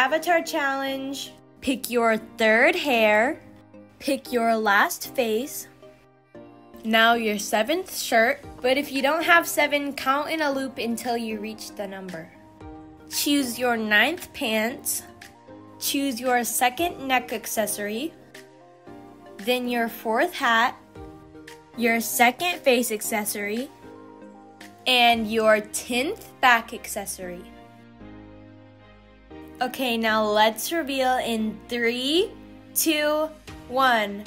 avatar challenge. Pick your third hair. Pick your last face. Now your seventh shirt, but if you don't have seven, count in a loop until you reach the number. Choose your ninth pants. Choose your second neck accessory. Then your fourth hat. Your second face accessory. And your 10th back accessory. Okay, now let's reveal in three, two, one.